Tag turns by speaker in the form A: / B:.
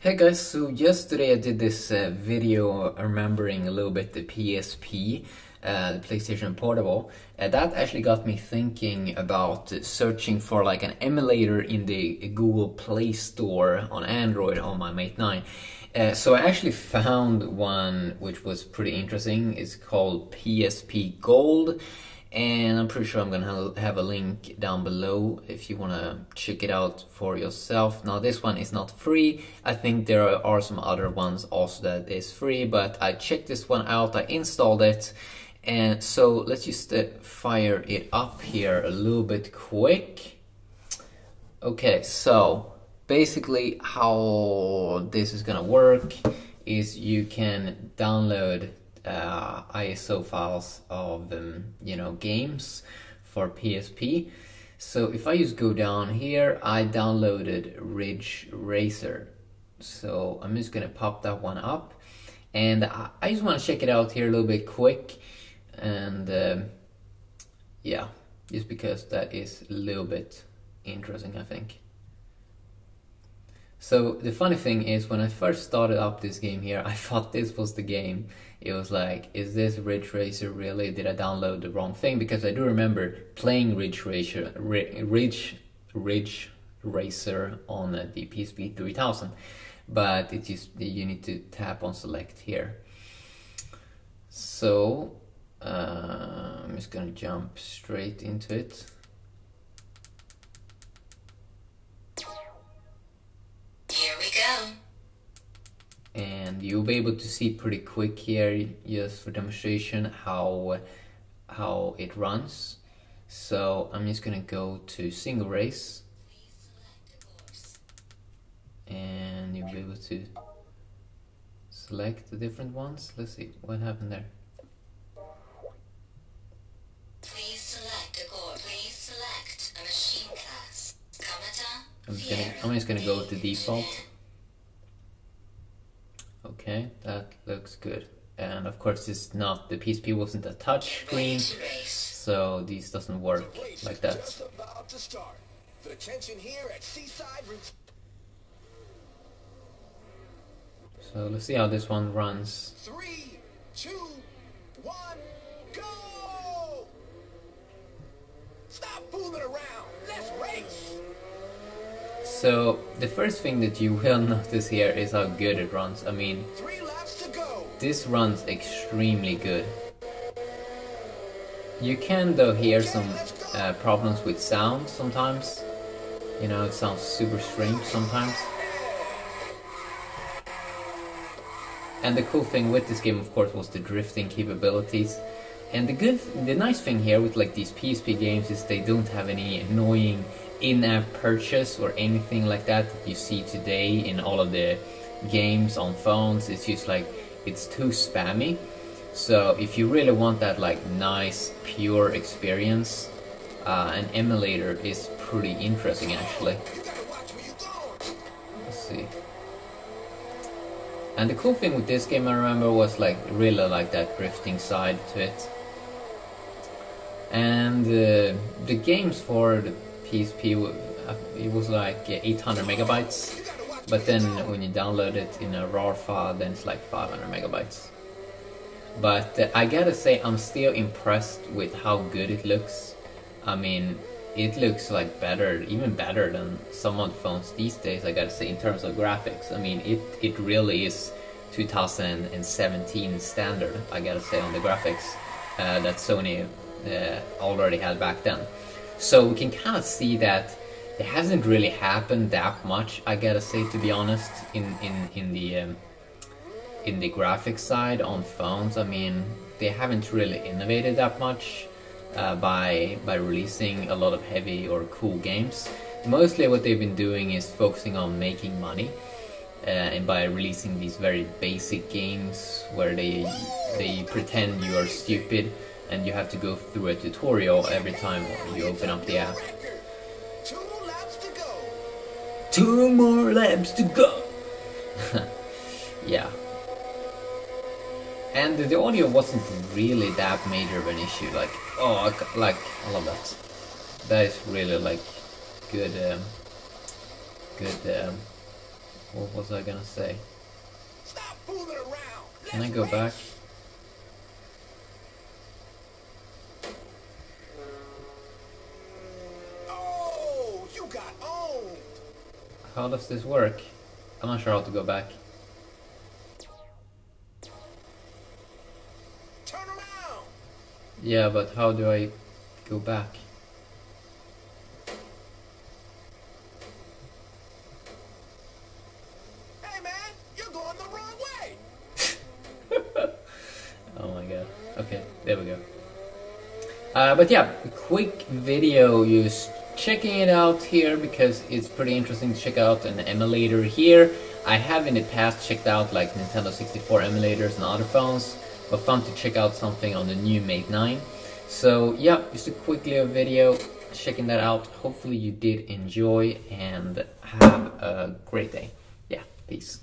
A: Hey guys, so yesterday I did this uh, video remembering a little bit the PSP, uh, the PlayStation Portable. Uh, that actually got me thinking about searching for like an emulator in the Google Play Store on Android on my Mate 9. Uh, so I actually found one which was pretty interesting. It's called PSP Gold and I'm pretty sure I'm gonna have a link down below if you wanna check it out for yourself. Now this one is not free. I think there are some other ones also that is free, but I checked this one out, I installed it, and so let's just uh, fire it up here a little bit quick. Okay, so basically how this is gonna work is you can download uh, ISO files of um, you know games for PSP. So if I just go down here, I downloaded Ridge Racer. So I'm just gonna pop that one up, and I, I just want to check it out here a little bit quick, and uh, yeah, just because that is a little bit interesting, I think. So the funny thing is, when I first started up this game here, I thought this was the game. It was like, is this Ridge Racer really? Did I download the wrong thing? Because I do remember playing Ridge Racer, Ridge, Ridge Racer on the PSP 3000, but it just you need to tap on select here. So uh, I'm just gonna jump straight into it. And you'll be able to see pretty quick here just for demonstration how how it runs. So I'm just gonna go to single race. And you'll be able to select the different ones. Let's see what happened there? Please select a core. Please select a machine class. I'm just gonna I'm just gonna go with the default Okay, that looks good. And of course, it's not the PSP wasn't a touch screen, so this doesn't work like that. So let's see how this one runs. Three, two, one, go! Stop fooling around. So the first thing that you will notice here is how good it runs. I mean, this runs extremely good. You can though hear some uh, problems with sound sometimes. You know, it sounds super strange sometimes. And the cool thing with this game, of course, was the drifting capabilities. And the good, the nice thing here with like these PSP games is they don't have any annoying in-app purchase or anything like that that you see today in all of the games on phones it's just like it's too spammy. So if you really want that like nice pure experience uh, an emulator is pretty interesting actually. Let's see. And the cool thing with this game I remember was like really like that drifting side to it. And uh, the games for the PSP, uh, it was like 800 megabytes, but then when you download it in a RAR file, then it's like 500 megabytes. But uh, I gotta say, I'm still impressed with how good it looks. I mean, it looks like better, even better than some of the phones these days, I gotta say, in terms of graphics. I mean, it, it really is 2017 standard, I gotta say, on the graphics uh, that Sony uh, already had back then. So we can kind of see that it hasn't really happened that much, I gotta say, to be honest, in in in the um, in the graphics side on phones. I mean, they haven't really innovated that much uh, by by releasing a lot of heavy or cool games. Mostly, what they've been doing is focusing on making money. Uh, and by releasing these very basic games where they they pretend you are stupid and you have to go through a tutorial every time you open up the app. Two more laps to go! yeah. And the audio wasn't really that major of an issue, like, oh, like, I love that. That is really, like, good, um, good, um, What was I gonna say? Can I go back?
B: Oh, you got owned.
A: How does this work? I'm not sure how to go back.
B: Turn around.
A: Yeah, but how do I go back?
B: Hey man, you're going the wrong way.
A: Oh my god. Okay, there we go. Uh, but yeah, quick video just checking it out here because it's pretty interesting to check out an emulator here. I have in the past checked out like Nintendo 64 emulators and other phones, but fun to check out something on the new Mate 9. So yeah, just a quick little video checking that out. Hopefully you did enjoy and have a great day. Yeah, peace.